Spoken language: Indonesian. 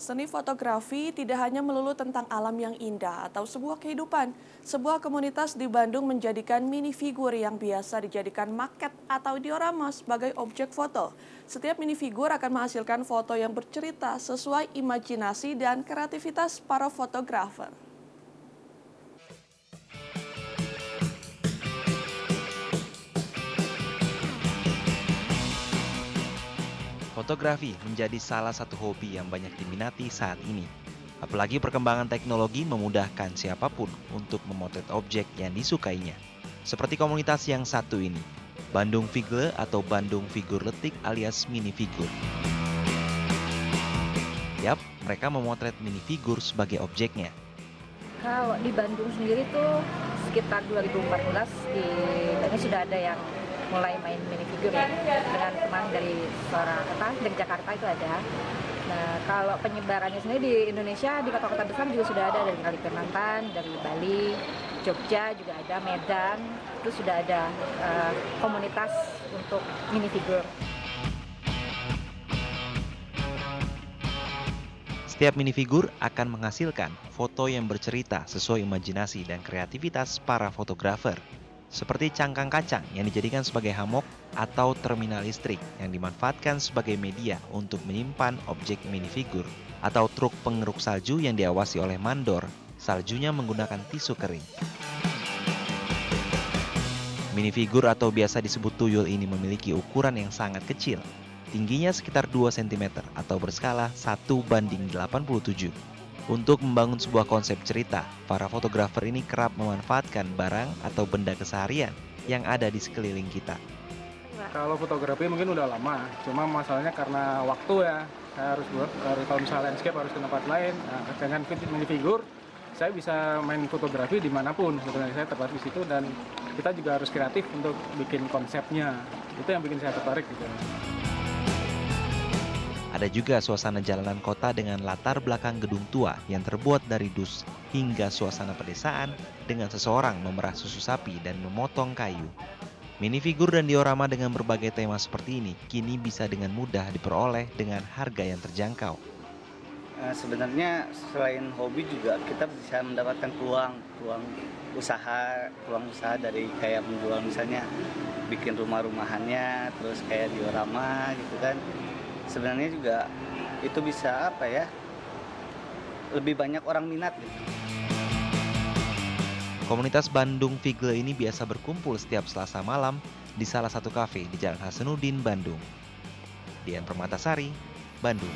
Seni fotografi tidak hanya melulu tentang alam yang indah atau sebuah kehidupan. Sebuah komunitas di Bandung menjadikan minifigur yang biasa dijadikan maket atau diorama sebagai objek foto. Setiap minifigur akan menghasilkan foto yang bercerita sesuai imajinasi dan kreativitas para fotografer. Fotografi menjadi salah satu hobi yang banyak diminati saat ini. Apalagi perkembangan teknologi memudahkan siapa pun untuk memotret objek yang disukainya. Seperti komunitas yang satu ini, Bandung Figle atau Bandung Figur Letik alias mini figur. Yap, mereka memotret mini figur sebagai objeknya. Kalau di Bandung sendiri tuh sekitar 2014 di ini sudah ada yang mulai main mini figure ya dengan teman dari suara apa dari Jakarta itu ada. Nah kalau penyebarannya sendiri di Indonesia di kota-kota besar juga sudah ada dari Kalimantan, dari Bali, Jogja juga ada, Medan itu sudah ada uh, komunitas untuk mini figure. Setiap minifigur akan menghasilkan foto yang bercerita sesuai imajinasi dan kreativitas para fotografer seperti cangkang kacang yang dijadikan sebagai hamok atau terminal listrik yang dimanfaatkan sebagai media untuk menyimpan objek minifigur atau truk pengeruk salju yang diawasi oleh mandor, saljunya menggunakan tisu kering. Minifigur atau biasa disebut tuyul ini memiliki ukuran yang sangat kecil, tingginya sekitar 2 cm atau berskala 1 banding 87 untuk membangun sebuah konsep cerita, para fotografer ini kerap memanfaatkan barang atau benda keseharian yang ada di sekeliling kita. Kalau fotografi mungkin udah lama, cuma masalahnya karena waktu ya. Saya harus buat, kalau misalnya landscape harus ke tempat lain. Nah, dengan mini figur, saya bisa main fotografi di mana pun. Sebenarnya saya tertarik di situ dan kita juga harus kreatif untuk bikin konsepnya. Itu yang bikin saya tertarik gitu. Ada juga suasana jalanan kota dengan latar belakang gedung tua yang terbuat dari dus hingga suasana pedesaan dengan seseorang memerah susu sapi dan memotong kayu. Minifigur dan diorama dengan berbagai tema seperti ini kini bisa dengan mudah diperoleh dengan harga yang terjangkau. Eh, sebenarnya selain hobi juga kita bisa mendapatkan peluang, peluang usaha, peluang usaha dari kayak menjual misalnya bikin rumah-rumahannya, terus kayak diorama gitu kan sebenarnya juga itu bisa apa ya lebih banyak orang minat gitu. Komunitas Bandung Figle ini biasa berkumpul setiap Selasa malam di salah satu kafe di Jalan Hasanuddin, Bandung. Dian Permatasari, Bandung.